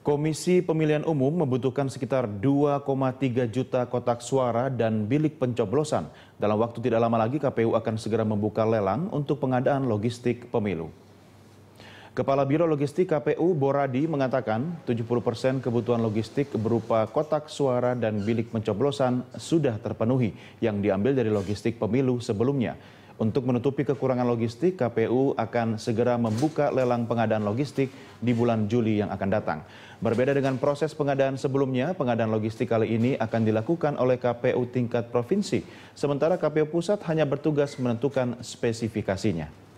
Komisi Pemilihan Umum membutuhkan sekitar 2,3 juta kotak suara dan bilik pencoblosan. Dalam waktu tidak lama lagi KPU akan segera membuka lelang untuk pengadaan logistik pemilu. Kepala Biro Logistik KPU Boradi mengatakan 70 persen kebutuhan logistik berupa kotak suara dan bilik pencoblosan sudah terpenuhi yang diambil dari logistik pemilu sebelumnya. Untuk menutupi kekurangan logistik, KPU akan segera membuka lelang pengadaan logistik di bulan Juli yang akan datang. Berbeda dengan proses pengadaan sebelumnya, pengadaan logistik kali ini akan dilakukan oleh KPU tingkat provinsi, sementara KPU pusat hanya bertugas menentukan spesifikasinya.